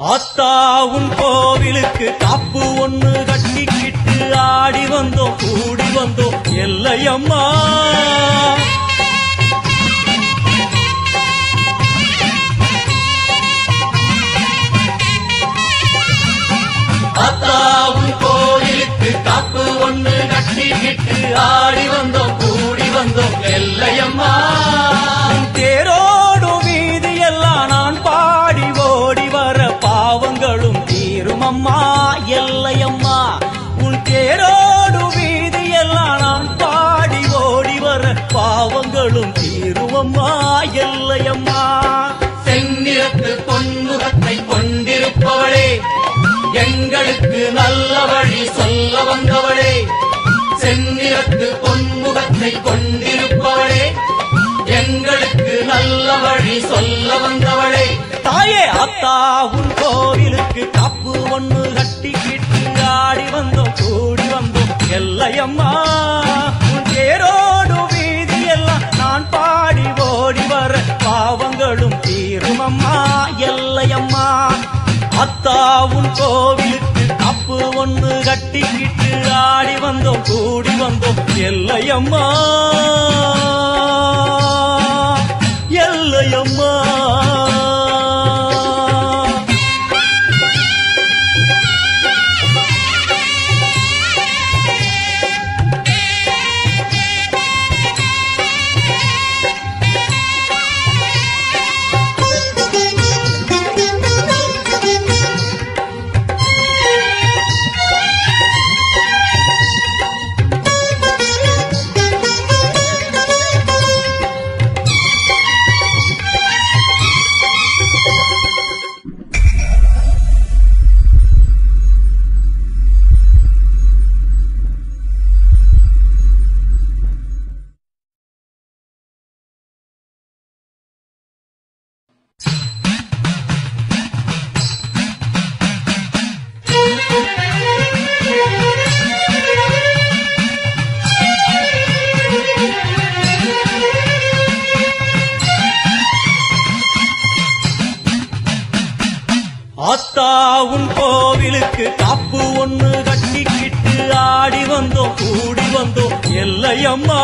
ஆத்தாவும் கோவிலுக்கு காப்பு ஒண்ணு கட்டிக்கிட்டு ஆடி வந்தோம் கூடி வந்தோம். எல்லையம்மா. ஆத்தாவும் கோவிலுக்கு காப்பு ஒண்ணு கட்டிக்கிட்டு ஆடி வந்தோம் கூடி வந்தோம். எல்லையம்மா. எல்லையம்மா செந்நிறத்து பொன்முகத்தை கொண்டிருப்பவளே எங்களுக்கு நல்ல வழி சொல்ல வந்தவளே செந்நிறத்து பொன்முகத்தை கொண்டிருப்பவளே எங்களுக்கு நல்ல வழி சொல்ல வந்தவளே. தாயே அத்தா உன் கோவிலுக்கு காப்பு ஒண்ணு கட்டிக்கிட்டு ஆடி வந்தோம் கூடி வந்தோம். எல்லையம்மா உன் தேரோடு ஓடி வர பாவங்களும் தீரும் அம்மா எல்லையம்மா அத்தாவும் கோவிலுக்கு அப்பு ஒன்று கட்டிக்கிட்டு ஆடி வந்தோம் கூடி வந்தோம் எல்லையம்மா. ஆத்தாவும் கோவிலுக்கு காப்பு ஒன்று கட்டிக்கிட்டு ஆடி வந்தோம் கூடி வந்தோம். எல்லையம்மா.